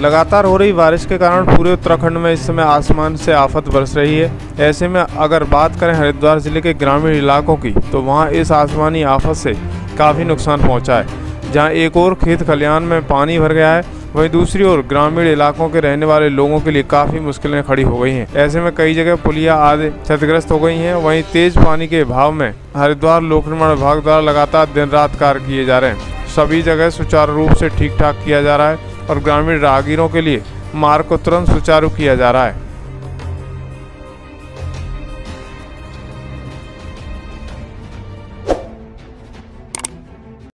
लगातार हो रही बारिश के कारण पूरे उत्तराखंड में इस समय आसमान से आफत बरस रही है। ऐसे में अगर बात करें हरिद्वार ज़िले के ग्रामीण इलाकों की तो वहाँ इस आसमानी आफत से काफ़ी नुकसान पहुँचा है, जहाँ एक और खेत खलियान में पानी भर गया है। वहीं दूसरी ओर ग्रामीण इलाकों के रहने वाले लोगों के लिए काफ़ी मुश्किलें खड़ी हो गई हैं। ऐसे में कई जगह पुलिया आदि क्षतिग्रस्त हो गई हैं। वहीं तेज पानी के भाव में हरिद्वार लोक निर्माण विभाग द्वारा लगातार दिन रात कार्य किए जा रहे हैं। सभी जगह सुचारू रूप से ठीक ठाक किया जा रहा है। और ग्रामीण राहगीरों के लिए मार्ग को तुरंत सुचारू किया जा रहा है।